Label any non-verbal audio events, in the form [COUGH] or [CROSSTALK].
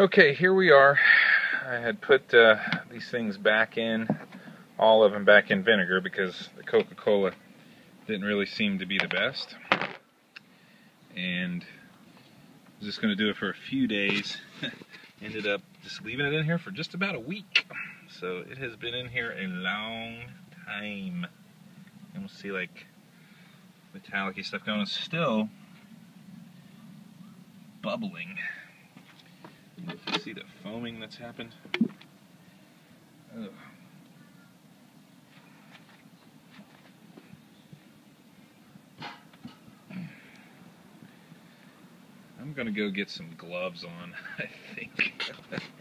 Okay, here we are. I had put uh, these things back in, all of them back in vinegar because the Coca-Cola didn't really seem to be the best. And I was just going to do it for a few days. [LAUGHS] Ended up just leaving it in here for just about a week. So it has been in here a long time. And we'll see like metallic stuff going on. Still bubbling. See the foaming that's happened? Ugh. I'm gonna go get some gloves on, [LAUGHS] I think. [LAUGHS]